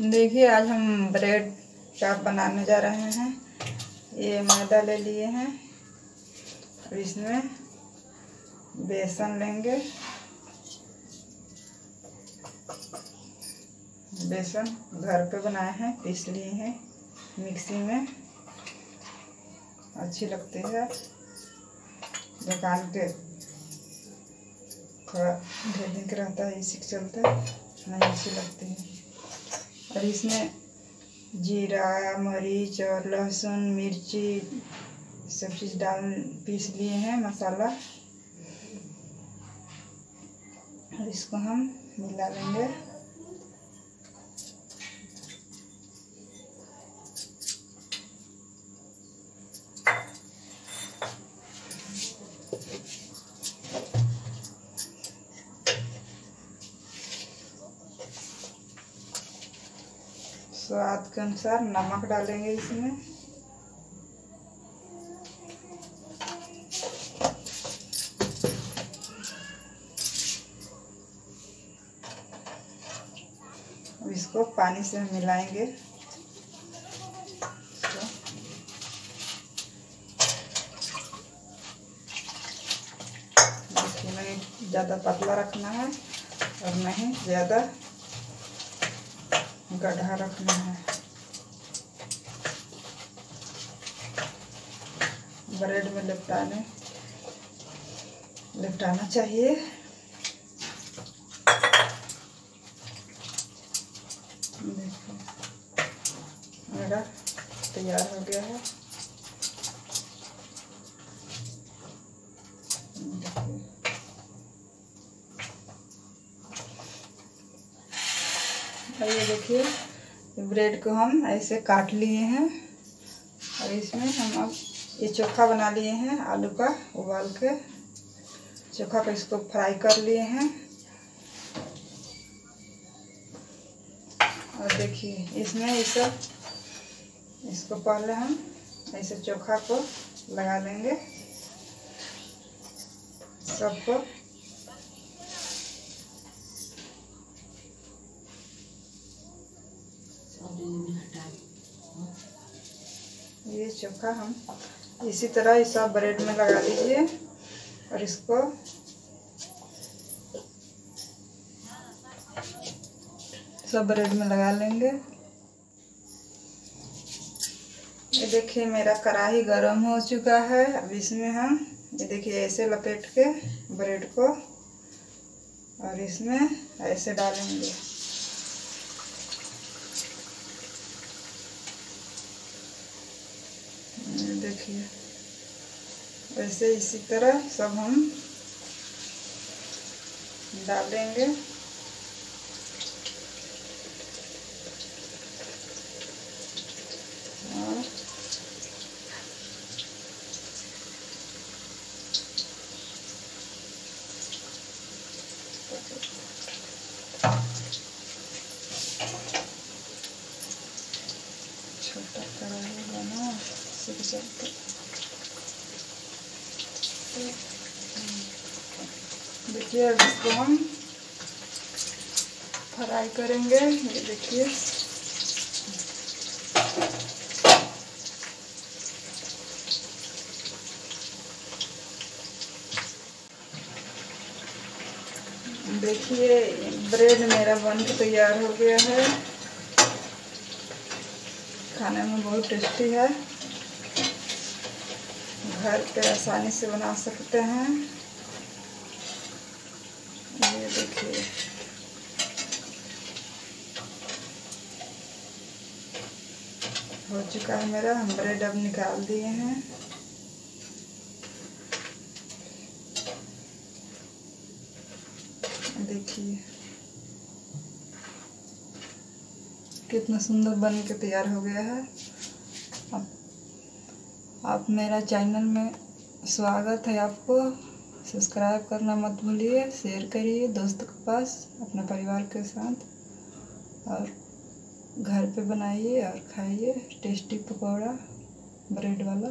देखिए, आज हम ब्रेड चाप बनाने जा रहे हैं। ये मैदा ले लिए हैं। और इसमें बेसन लेंगे। बेसन घर पे बनाए हैं, पीस लिए हैं, मिक्सी में। अच्छी लगती है। दुकान के थोड़ा ढेर दिन के रहता है, इसी के चलते नहीं अच्छी लगती है। और इसमें जीरा, मरीच और लहसुन, मिर्ची, सब चीज़ डाल, पीस लिए हैं मसाला। और इसको हम मिला लेंगे। स्वाद के अनुसार नमक डालेंगे इसमें। इसको पानी से मिलाएँगे। नहीं ज़्यादा पतला रखना है और नहीं, ज़्यादा गड्ढा रखना है। ब्रेड में लिपटाने लिपटाना चाहिए। देखो मेरा तैयार हो गया है। ये देखिए ब्रेड को हम ऐसे काट लिए हैं और इसमें हम अब ये चोखा बना लिए हैं, आलू का उबाल के। चोखा को इसको फ्राई कर लिए हैं। और देखिए, इसमें ये सब, इसको पहले हम ऐसे चोखा को लगा लेंगे। सबको चोखा हम। इसी तरह इस सब ब्रेड में लगा लीजिए और इसको सब ब्रेड में लगा लेंगे। ये देखिए मेरा कढ़ाई गरम हो चुका है। अब इसमें हम, ये देखिए ऐसे लपेट के ब्रेड को और इसमें ऐसे डालेंगे। देखिए। वैसे इसी तरह सब हम डालेंगे और छोटा कढ़ाई देखिए अब इसको हम फ्राई करेंगे। ये देखिए। देखिए, ब्रेड मेरा बन के तैयार हो गया है। खाने में बहुत टेस्टी है। घर पे आसानी से बना सकते हैं। ये देखिए। हो चुका है मेरा हम ब्रेड अब निकाल दिए हैं। देखिए। कितना सुंदर बन के तैयार हो गया है। आप मेरा चैनल में स्वागत है आपको। सब्सक्राइब करना मत भूलिए शेयर करिए दोस्तों के पास, अपने परिवार के साथ। और घर पे बनाइए और खाइए टेस्टी पकौड़ा ब्रेड वाला।